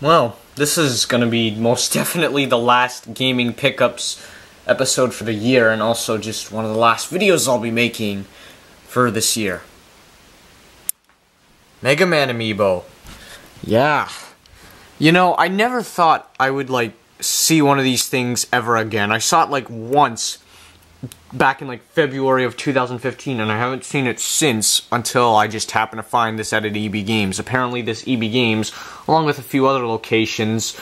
Well, this is going to be most definitely the last gaming pickups episode for the year, and also just one of the last videos I'll be making for this year. Mega Man Amiibo. Yeah. You know, I never thought I would, like, see one of these things ever again. I saw it, like, once back in like February of 2015 and I haven't seen it since until I just happened to find this at an EB Games. Apparently this EB Games, along with a few other locations,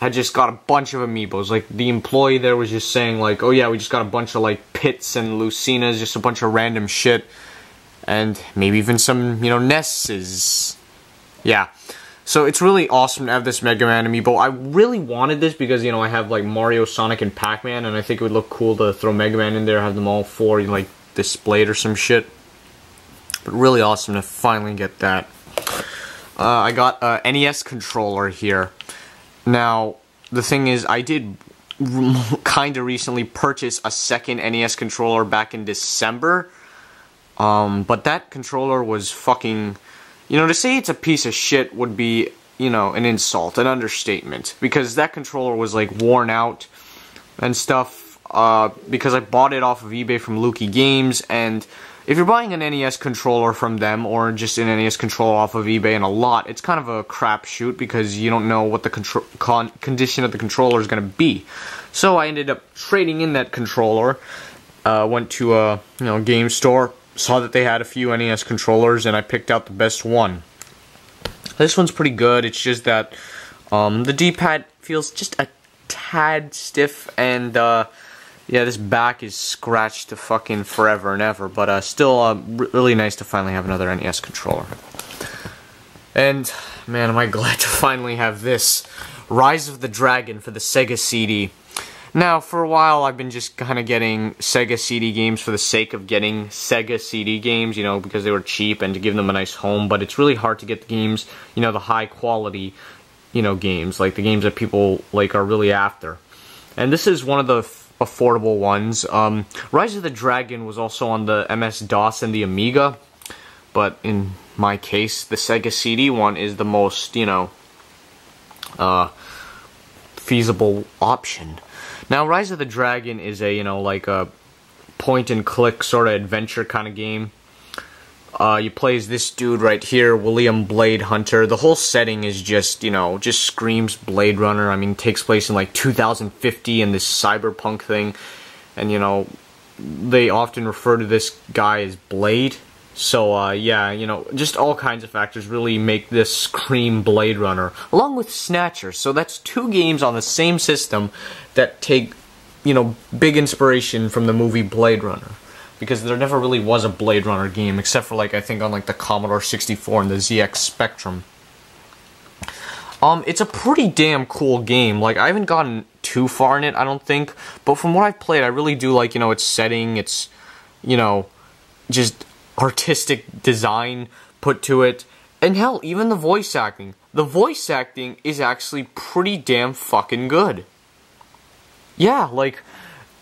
had just got a bunch of amiibos. Like the employee there was just saying like, oh yeah, we just got a bunch of like pits and Lucinas, just a bunch of random shit. And maybe even some, you know, Nesses. Yeah. So it's really awesome to have this Mega Man amiibo. I really wanted this because, you know, I have like Mario, Sonic, and Pac-Man, and I think it would look cool to throw Mega Man in there, have them all four, like, displayed or some shit. But really awesome to finally get that. Uh, I got a NES controller here. Now, the thing is, I did kind of recently purchase a second NES controller back in December. Um, but that controller was fucking you know, to say it's a piece of shit would be, you know, an insult, an understatement. Because that controller was, like, worn out and stuff. Uh, because I bought it off of eBay from Lukie Games, and if you're buying an NES controller from them, or just an NES controller off of eBay in a lot, it's kind of a crapshoot because you don't know what the con condition of the controller is going to be. So I ended up trading in that controller, uh, went to a, you know, game store, saw that they had a few NES controllers and I picked out the best one. This one's pretty good, it's just that um, the D-pad feels just a tad stiff and uh, yeah, this back is scratched to fucking forever and ever, but uh, still uh, really nice to finally have another NES controller. And man, am I glad to finally have this Rise of the Dragon for the Sega CD. Now, for a while, I've been just kind of getting Sega CD games for the sake of getting Sega CD games, you know, because they were cheap and to give them a nice home, but it's really hard to get the games, you know, the high quality, you know, games, like the games that people, like, are really after. And this is one of the affordable ones. Um, Rise of the Dragon was also on the MS-DOS and the Amiga, but in my case, the Sega CD one is the most, you know, uh, feasible option. Now, Rise of the Dragon is a, you know, like a point and click sort of adventure kind of game. Uh, you play as this dude right here, William Blade Hunter. The whole setting is just, you know, just screams Blade Runner. I mean, takes place in like 2050 and this cyberpunk thing. And, you know, they often refer to this guy as Blade. So, uh, yeah, you know, just all kinds of factors really make this scream Blade Runner, along with Snatcher. So that's two games on the same system that take, you know, big inspiration from the movie Blade Runner. Because there never really was a Blade Runner game, except for, like, I think on, like, the Commodore 64 and the ZX Spectrum. Um, it's a pretty damn cool game. Like, I haven't gotten too far in it, I don't think. But from what I've played, I really do like, you know, its setting, its, you know, just artistic design put to it. And hell, even the voice acting. The voice acting is actually pretty damn fucking good. Yeah, like,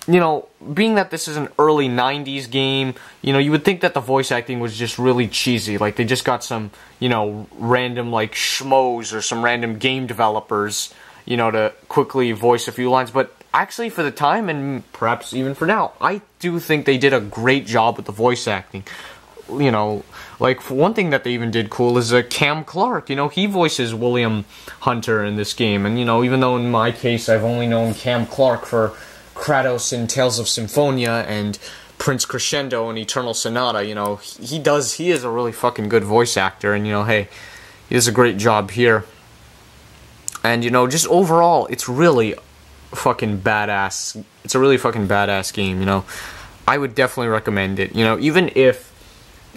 you know, being that this is an early 90s game, you know, you would think that the voice acting was just really cheesy. Like, they just got some, you know, random, like, schmoes or some random game developers, you know, to quickly voice a few lines. But actually, for the time, and perhaps even for now, I do think they did a great job with the voice acting you know, like one thing that they even did cool is uh, Cam Clarke. You know, he voices William Hunter in this game, and you know, even though in my case I've only known Cam Clarke for Kratos in Tales of Symphonia and Prince Crescendo in Eternal Sonata, you know, he does. He is a really fucking good voice actor, and you know, hey, he does a great job here. And you know, just overall, it's really fucking badass. It's a really fucking badass game. You know, I would definitely recommend it. You know, even if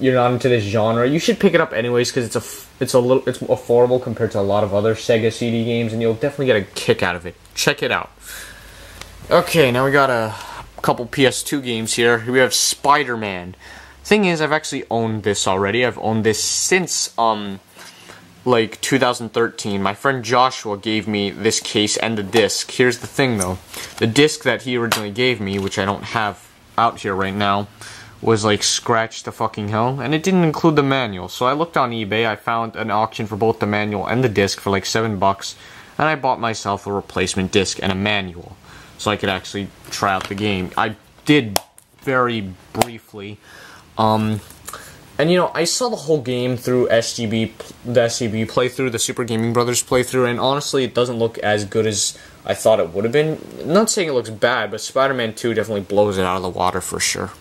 you're not into this genre, you should pick it up anyways because it's a it's a little it's affordable compared to a lot of other Sega CD games, and you'll definitely get a kick out of it. Check it out. Okay, now we got a couple PS2 games here. We have Spider-Man. Thing is, I've actually owned this already. I've owned this since um like 2013. My friend Joshua gave me this case and the disc. Here's the thing though. The disc that he originally gave me, which I don't have out here right now, was like scratched to fucking hell, and it didn't include the manual. So I looked on eBay, I found an auction for both the manual and the disc for like seven bucks, and I bought myself a replacement disc and a manual so I could actually try out the game. I did very briefly. Um, and you know, I saw the whole game through SGB, the SGB playthrough, the Super Gaming Brothers playthrough, and honestly, it doesn't look as good as I thought it would have been. not saying it looks bad, but Spider-Man 2 definitely blows it out of the water for sure.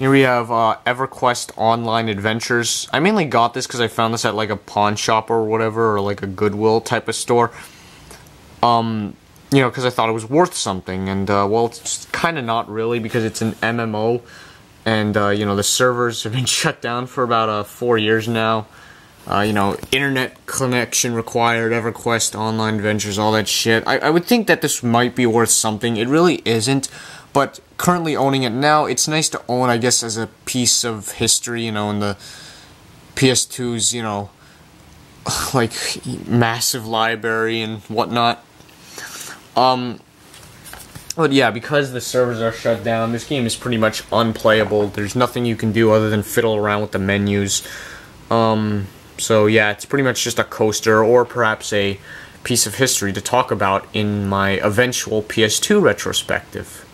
Here we have uh, EverQuest Online Adventures. I mainly got this because I found this at like a pawn shop or whatever, or like a Goodwill type of store. Um, you know, because I thought it was worth something, and uh, well, it's kind of not really because it's an MMO, and uh, you know the servers have been shut down for about uh, four years now. Uh, you know, internet connection required, EverQuest Online Adventures, all that shit. I, I would think that this might be worth something. It really isn't but currently owning it now, it's nice to own, I guess, as a piece of history, you know, in the PS2's, you know, like massive library and whatnot. Um, but yeah, because the servers are shut down, this game is pretty much unplayable. There's nothing you can do other than fiddle around with the menus. Um, so yeah, it's pretty much just a coaster or perhaps a piece of history to talk about in my eventual PS2 retrospective.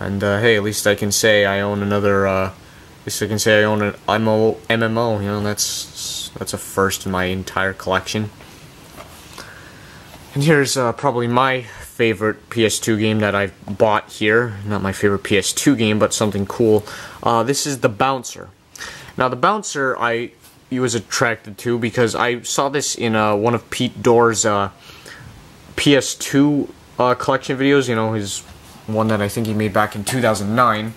And uh, hey, at least I can say I own another. Uh, at least I can say I own an MMO. You know, that's that's a first in my entire collection. And here's uh, probably my favorite PS2 game that I've bought here. Not my favorite PS2 game, but something cool. Uh, this is The Bouncer. Now, The Bouncer, I was attracted to because I saw this in uh, one of Pete Dorr's uh, PS2 uh, collection videos. You know, his one that I think he made back in 2009.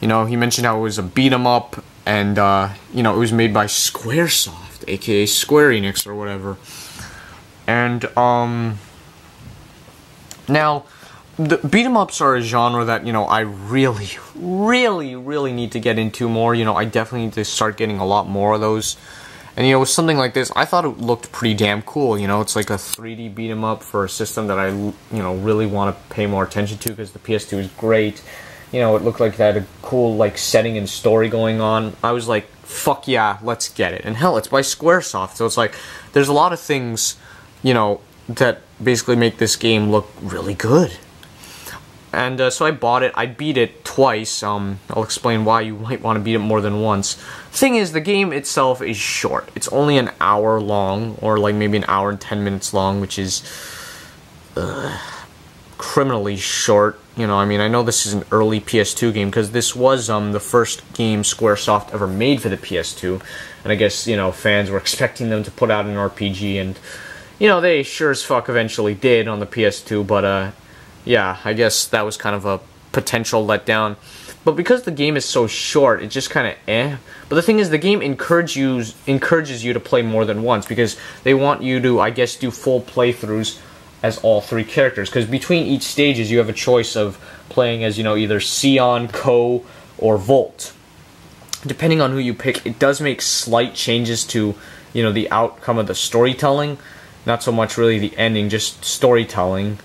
You know, he mentioned how it was a beat 'em up, and uh, you know, it was made by SquareSoft, aka Square Enix or whatever. And um, now, the beat 'em ups are a genre that you know I really, really, really need to get into more. You know, I definitely need to start getting a lot more of those. And you know, with something like this, I thought it looked pretty damn cool. You know, it's like a 3D beat 'em up for a system that I, you know, really want to pay more attention to because the PS2 is great. You know, it looked like it had a cool like setting and story going on. I was like, fuck yeah, let's get it. And hell, it's by SquareSoft, so it's like there's a lot of things, you know, that basically make this game look really good. And uh, so I bought it. I beat it twice. Um, I'll explain why you might want to beat it more than once. Thing is, the game itself is short. It's only an hour long, or like maybe an hour and ten minutes long, which is uh, criminally short. You know, I mean, I know this is an early PS2 game because this was um the first game SquareSoft ever made for the PS2, and I guess you know fans were expecting them to put out an RPG, and you know they sure as fuck eventually did on the PS2, but uh yeah, I guess that was kind of a potential letdown. But because the game is so short, it just kind of eh. But the thing is, the game encourages you, encourages you to play more than once because they want you to, I guess, do full playthroughs as all three characters. Because between each stages, you have a choice of playing as, you know, either Sion, Kou, or Volt. Depending on who you pick, it does make slight changes to, you know, the outcome of the storytelling. Not so much really the ending, just storytelling.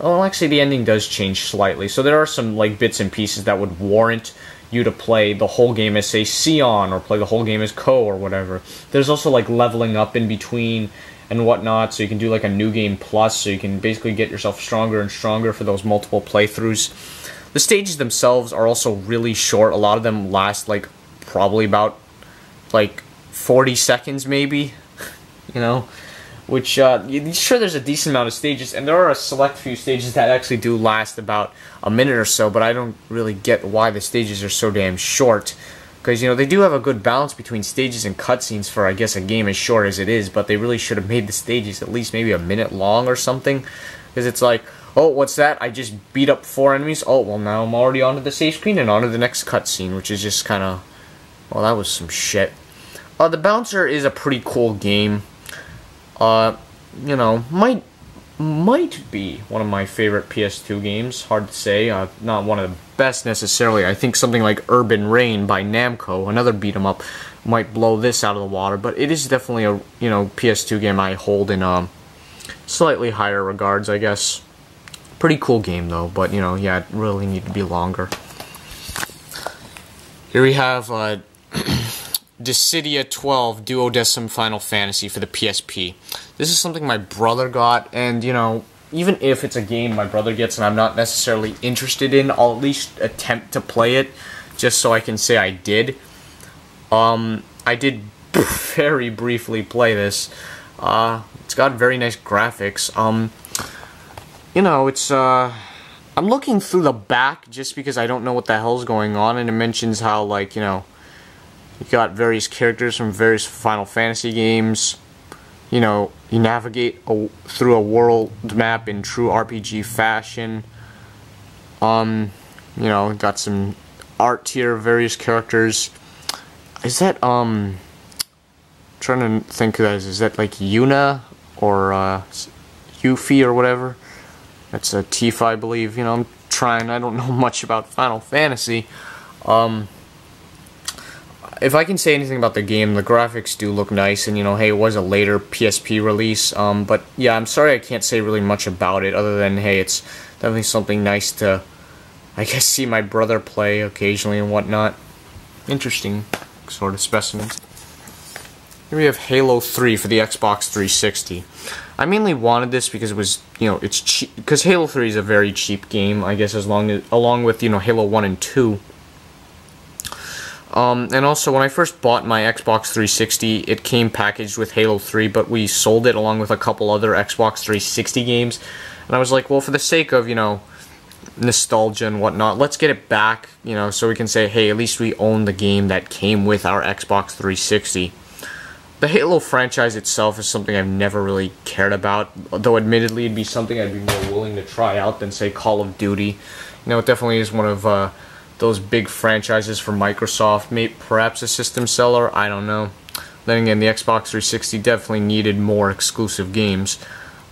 Well, actually, the ending does change slightly. So there are some like bits and pieces that would warrant you to play the whole game as say Sion or play the whole game as Kou or whatever. There's also like leveling up in between and whatnot, so you can do like a new game plus, so you can basically get yourself stronger and stronger for those multiple playthroughs. The stages themselves are also really short. A lot of them last like probably about like 40 seconds maybe, you know which uh, sure there's a decent amount of stages, and there are a select few stages that actually do last about a minute or so, but I don't really get why the stages are so damn short. Because, you know, they do have a good balance between stages and cutscenes for, I guess, a game as short as it is, but they really should have made the stages at least maybe a minute long or something. Because it's like, oh, what's that? I just beat up four enemies. Oh, well, now I'm already onto the save screen and onto the next cutscene, which is just kind of, well, that was some shit. Uh, the Bouncer is a pretty cool game uh, you know, might might be one of my favorite PS2 games. Hard to say. Uh, not one of the best necessarily. I think something like Urban Reign by Namco, another beat 'em up, might blow this out of the water. But it is definitely a you know PS2 game I hold in um, slightly higher regards, I guess. Pretty cool game though, but you know, yeah, it really need to be longer. Here we have uh, Dissidia 12 Duodecim Final Fantasy for the PSP. This is something my brother got, and you know, even if it's a game my brother gets and I'm not necessarily interested in, I'll at least attempt to play it just so I can say I did. Um, I did very briefly play this. Uh, it's got very nice graphics. Um, you know, it's, uh, I'm looking through the back just because I don't know what the hell's going on, and it mentions how, like, you know, you got various characters from various Final Fantasy games. You know, you navigate a, through a world map in true RPG fashion. Um, you know, got some art here, of various characters. Is that, um, trying to think of that. Is is that like Yuna or uh, Yuffie or whatever? That's a Tifa, I believe. You know, I'm trying. I don't know much about Final Fantasy. Um, if I can say anything about the game, the graphics do look nice, and you know, hey, it was a later PSP release. Um, but yeah, I'm sorry I can't say really much about it, other than hey, it's definitely something nice to, I guess, see my brother play occasionally and whatnot. Interesting sort of specimens. Here we have Halo 3 for the Xbox 360. I mainly wanted this because it was, you know, it's cheap because Halo 3 is a very cheap game, I guess as long as along with, you know, Halo 1 and 2. Um, and also, when I first bought my Xbox 360, it came packaged with Halo 3, but we sold it along with a couple other Xbox 360 games. And I was like, well, for the sake of, you know, nostalgia and whatnot, let's get it back, you know, so we can say, hey, at least we own the game that came with our Xbox 360 the Halo franchise itself is something I've never really cared about, though admittedly it'd be something I'd be more willing to try out than say Call of Duty. You know, it definitely is one of uh, those big franchises for Microsoft, maybe perhaps a system seller, I don't know. Then again, the Xbox 360 definitely needed more exclusive games.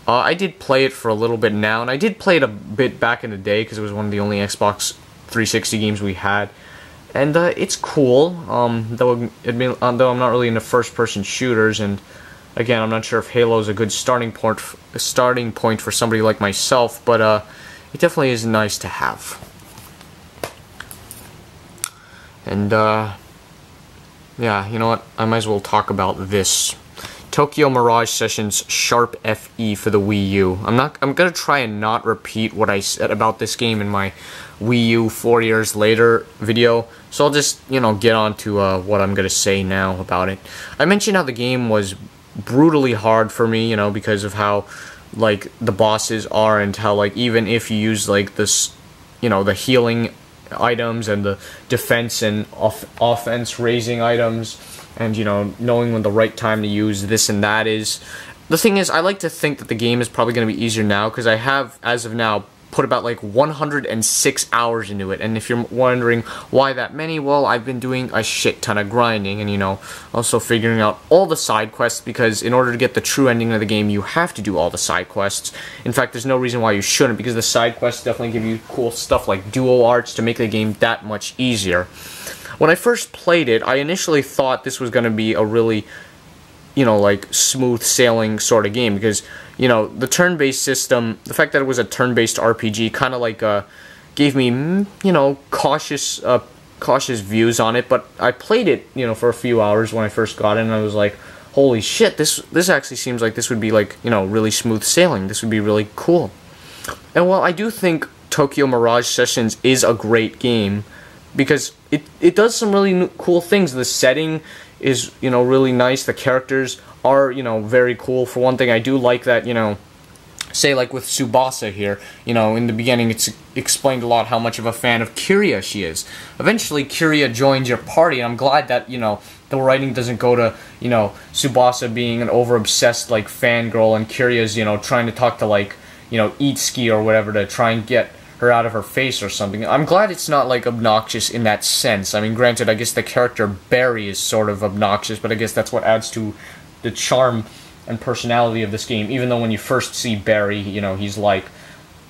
Uh, I did play it for a little bit now, and I did play it a bit back in the day because it was one of the only Xbox 360 games we had and uh, it's cool. Um, though admit, uh, though I'm not really into first-person shooters, and again, I'm not sure if Halo is a good starting point starting point for somebody like myself, but uh, it definitely is nice to have. And uh, yeah, you know what? I might as well talk about this. Tokyo Mirage Sessions Sharp FE for the Wii U. I'm not. I'm gonna try and not repeat what I said about this game in my Wii U four years later video. So I'll just, you know, get on to uh, what I'm going to say now about it. I mentioned how the game was brutally hard for me, you know, because of how, like, the bosses are and how, like, even if you use, like, this, you know, the healing items and the defense and off offense raising items and, you know, knowing when the right time to use this and that is. The thing is, I like to think that the game is probably going to be easier now because I have, as of now, put about like 106 hours into it. And if you're wondering why that many, well, I've been doing a shit ton of grinding and, you know, also figuring out all the side quests because in order to get the true ending of the game, you have to do all the side quests. In fact, there's no reason why you shouldn't because the side quests definitely give you cool stuff like duo arts to make the game that much easier. When I first played it, I initially thought this was going to be a really you know, like smooth sailing sort of game because, you know, the turn-based system, the fact that it was a turn-based RPG kind of like uh, gave me, mm, you know, cautious uh, cautious views on it, but I played it, you know, for a few hours when I first got it and I was like, holy shit, this this actually seems like this would be like, you know, really smooth sailing. This would be really cool. And while I do think Tokyo Mirage Sessions is a great game because it it does some really cool things. The setting is you know really nice. The characters are you know very cool. For one thing, I do like that you know say like with Tsubasa here, you know, in the beginning it's explained a lot how much of a fan of Kiria she is. Eventually Kiria joins your party and I'm glad that, you know, the writing doesn't go to, you know, Tsubasa being an over obsessed like fangirl and Kiria's, you know, trying to talk to like, you know, Itsuki or whatever to try and get her out of her face or something. I'm glad it's not like obnoxious in that sense. I mean, granted, I guess the character Barry is sort of obnoxious, but I guess that's what adds to the charm and personality of this game. Even though when you first see Barry, you know, he's like,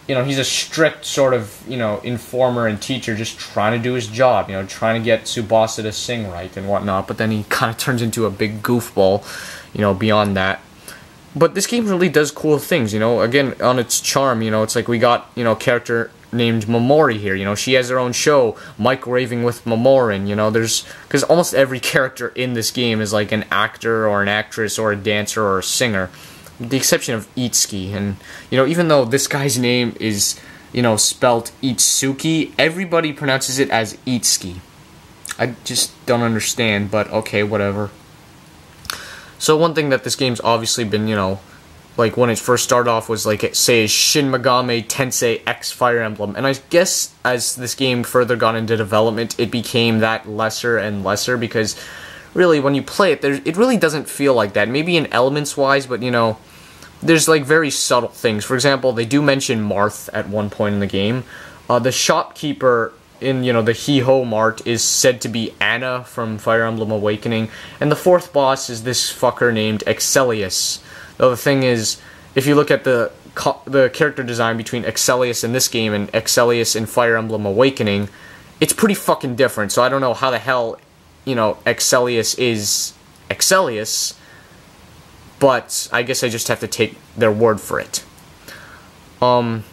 you know, he's a strict sort of, you know, informer and teacher just trying to do his job, you know, trying to get Tsubasa to sing right and whatnot, but then he kind of turns into a big goofball, you know, beyond that but this game really does cool things, you know. Again, on its charm, you know, it's like we got, you know, character named Mamori here. You know, she has her own show, Microwaving with Mamorin. You know, there's because almost every character in this game is like an actor or an actress or a dancer or a singer, with the exception of Itsuki. And you know, even though this guy's name is you know spelt Itsuki, everybody pronounces it as Itsuki. I just don't understand, but okay, whatever. So one thing that this game's obviously been, you know, like when it first started off was like it say Shin Megami Tensei X Fire Emblem, and I guess as this game further got into development, it became that lesser and lesser because really when you play it, there it really doesn't feel like that. Maybe in elements wise, but you know, there's like very subtle things. For example, they do mention Marth at one point in the game. Uh, the shopkeeper in you know the Hee-Ho Mart is said to be Anna from Fire Emblem Awakening, and the fourth boss is this fucker named Excellus. Though the thing is, if you look at the the character design between Excellus in this game and Excellus in Fire Emblem Awakening, it's pretty fucking different. So I don't know how the hell, you know, Excellus is Excellus, but I guess I just have to take their word for it. Um,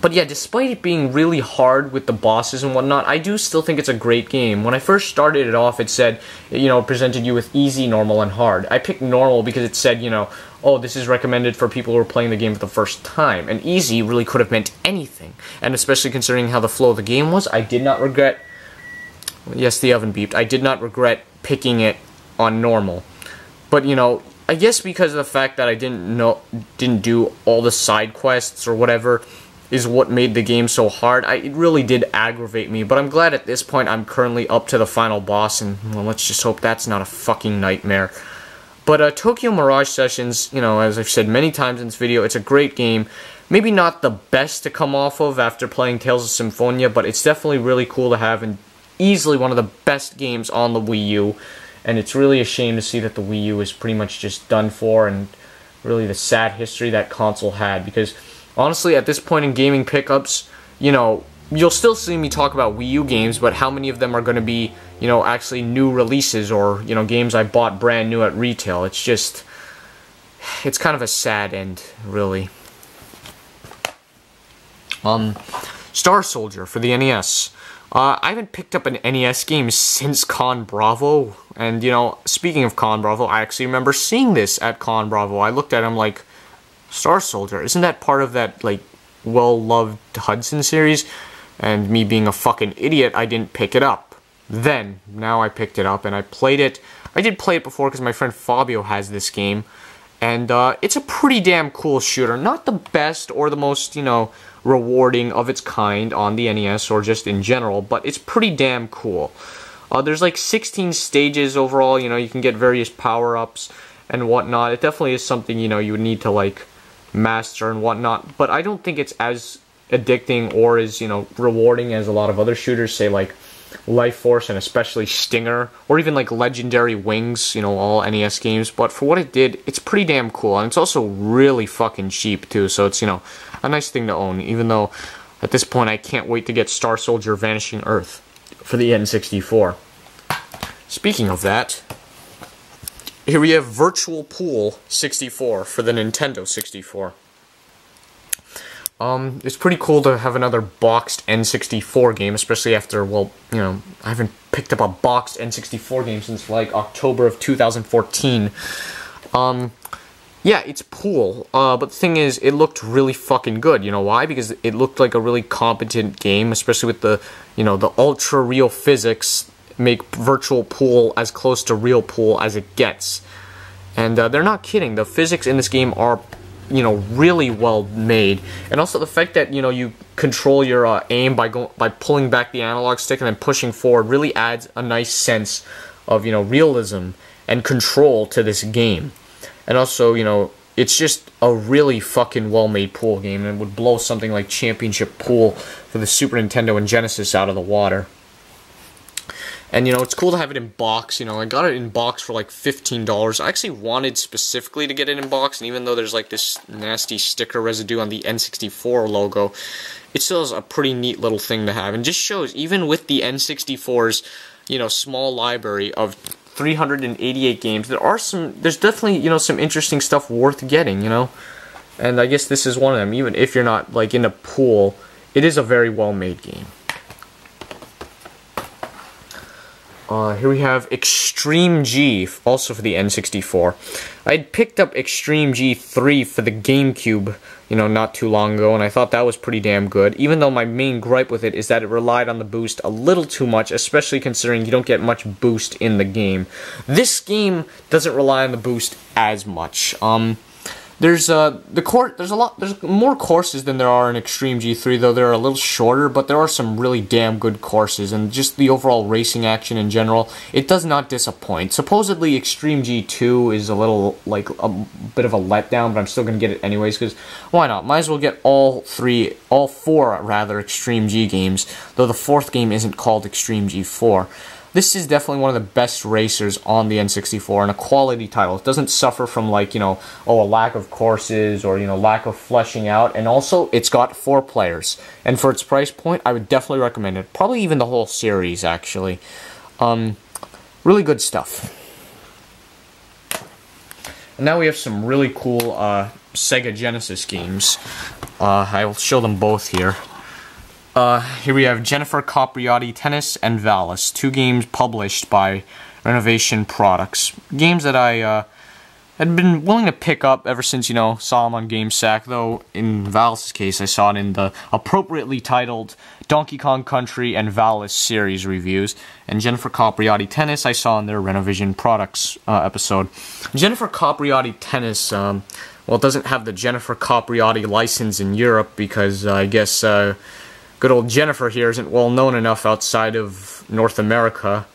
but yeah, despite it being really hard with the bosses and whatnot, I do still think it's a great game. When I first started it off, it said, you know, presented you with easy, normal, and hard. I picked normal because it said, you know, oh, this is recommended for people who are playing the game for the first time. And easy really could have meant anything. And especially considering how the flow of the game was, I did not regret. Yes, the oven beeped. I did not regret picking it on normal. But, you know, I guess because of the fact that I didn't know, didn't do all the side quests or whatever, is what made the game so hard. I, it really did aggravate me, but I'm glad at this point I'm currently up to the final boss, and well, let's just hope that's not a fucking nightmare. But uh, Tokyo Mirage Sessions, you know, as I've said many times in this video, it's a great game. Maybe not the best to come off of after playing Tales of Symphonia, but it's definitely really cool to have, and easily one of the best games on the Wii U. And it's really a shame to see that the Wii U is pretty much just done for, and really the sad history that console had, because honestly, at this point in gaming pickups, you know, you'll still see me talk about Wii U games, but how many of them are going to be, you know, actually new releases or, you know, games I bought brand new at retail? It's just, it's kind of a sad end, really. Um, Star Soldier for the NES. Uh, I haven't picked up an NES game since Con Bravo, and, you know, speaking of Con Bravo, I actually remember seeing this at Con Bravo. I looked at him like, Star Soldier. Isn't that part of that, like, well-loved Hudson series? And me being a fucking idiot, I didn't pick it up. Then, now I picked it up and I played it. I did play it before because my friend Fabio has this game. And uh, it's a pretty damn cool shooter. Not the best or the most, you know, rewarding of its kind on the NES or just in general, but it's pretty damn cool. Uh, there's like 16 stages overall, you know, you can get various power-ups and whatnot. It definitely is something, you know, you would need to like master and whatnot. But I don't think it's as addicting or as you know rewarding as a lot of other shooters, say like Life Force and especially Stinger, or even like Legendary Wings, you know, all NES games. But for what it did, it's pretty damn cool, and it's also really fucking cheap too. So it's you know a nice thing to own. Even though at this point I can't wait to get Star Soldier Vanishing Earth for the N64. Speaking of that, here we have Virtual Pool 64 for the Nintendo 64. Um, it's pretty cool to have another boxed N64 game, especially after, well, you know, I haven't picked up a boxed N64 game since, like, October of 2014. Um, yeah, it's pool, uh, but the thing is, it looked really fucking good. You know why? Because it looked like a really competent game, especially with the, you know, the ultra-real physics make virtual pool as close to real pool as it gets. And uh, they're not kidding. The physics in this game are, you know, really well made. And also the fact that, you know, you control your uh, aim by going by pulling back the analog stick and then pushing forward really adds a nice sense of, you know, realism and control to this game. And also, you know, it's just a really fucking well-made pool game and would blow something like Championship Pool for the Super Nintendo and Genesis out of the water. And, you know, it's cool to have it in box. You know, I got it in box for like $15. I actually wanted specifically to get it in box, and even though there's like this nasty sticker residue on the N64 logo, it still is a pretty neat little thing to have. And just shows, even with the N64's, you know, small library of 388 games, there are some, there's definitely, you know, some interesting stuff worth getting, you know? And I guess this is one of them, even if you're not, like, in a pool it is a very well made game. Uh, here we have Extreme G, also for the N64. I picked up Extreme G3 for the GameCube, you know, not too long ago, and I thought that was pretty damn good, even though my main gripe with it is that it relied on the boost a little too much, especially considering you don't get much boost in the game. This game doesn't rely on the boost as much. Um, there's uh the court there's a lot there's more courses than there are in Extreme G3 though they're a little shorter but there are some really damn good courses and just the overall racing action in general it does not disappoint. Supposedly Extreme G2 is a little like a bit of a letdown but I'm still gonna get it anyways because why not? Might as well get all three all four rather Extreme G games though the fourth game isn't called Extreme G4 this is definitely one of the best racers on the N64 and a quality title. It doesn't suffer from like, you know, oh, a lack of courses or, you know, lack of fleshing out. And also, it's got four players. And for its price point, I would definitely recommend it. Probably even the whole series, actually. Um, really good stuff. And now we have some really cool uh, Sega Genesis games. Uh, I'll show them both here. Uh, here we have Jennifer Capriati Tennis and Valis, two games published by Renovation Products. Games that I uh, had been willing to pick up ever since, you know, saw them on GameSack, though in Valis' case I saw it in the appropriately titled Donkey Kong Country and Valis series reviews, and Jennifer Capriati Tennis I saw in their Renovation Products uh, episode. Jennifer Capriati Tennis, um, well, it doesn't have the Jennifer Capriati license in Europe because uh, I guess uh, good old Jennifer here isn't well known enough outside of North America.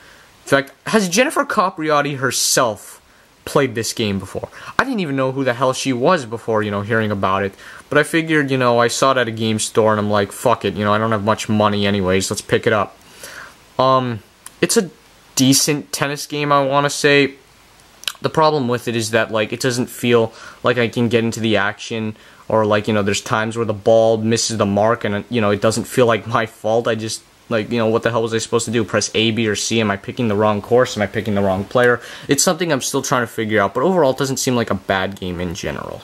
In fact, has Jennifer Capriati herself played this game before? I didn't even know who the hell she was before, you know, hearing about it. But I figured, you know, I saw it at a game store and I'm like, fuck it, you know, I don't have much money anyways, let's pick it up. Um, it's a decent tennis game, I want to say. The problem with it is that, like, it doesn't feel like I can get into the action or like you know there's times where the ball misses the mark and you know it doesn't feel like my fault. I just like you know what the hell was i supposed to do? Press a b or c? Am i picking the wrong course? Am i picking the wrong player? It's something i'm still trying to figure out but overall it doesn't seem like a bad game in general.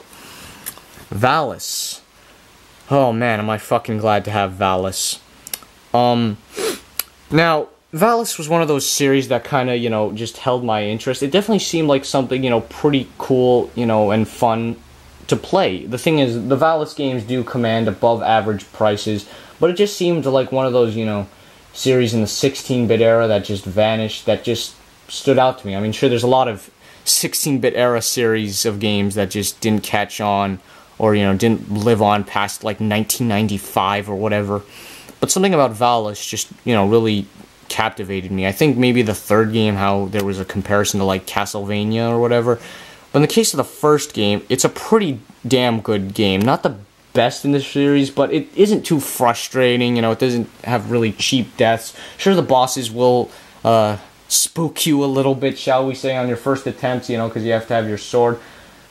Valis. Oh man am i fucking glad to have valis. Um now Valis was one of those series that kind of, you know, just held my interest. It definitely seemed like something, you know, pretty cool, you know, and fun to play. The thing is, the Valis games do command above average prices, but it just seemed like one of those, you know, series in the 16-bit era that just vanished, that just stood out to me. I mean, sure, there's a lot of 16-bit era series of games that just didn't catch on or, you know, didn't live on past, like, 1995 or whatever. But something about Valis just, you know, really captivated me. I think maybe the third game, how there was a comparison to, like, Castlevania or whatever, but in the case of the first game, it's a pretty damn good game. Not the best in the series, but it isn't too frustrating. You know, it doesn't have really cheap deaths. Sure, the bosses will uh, spook you a little bit, shall we say, on your first attempts. You know, because you have to have your sword,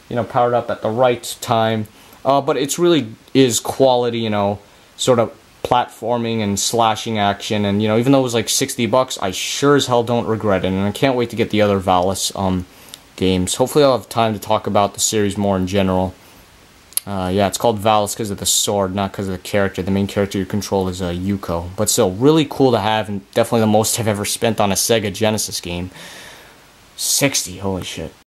you know, powered up at the right time. Uh, but it's really is quality. You know, sort of platforming and slashing action. And you know, even though it was like sixty bucks, I sure as hell don't regret it. And I can't wait to get the other Valis. Um, games. Hopefully, I'll have time to talk about the series more in general. Uh, yeah, it's called Valis because of the sword, not because of the character. The main character you control is uh, Yuko. But still, really cool to have, and definitely the most I've ever spent on a Sega Genesis game. 60, holy shit.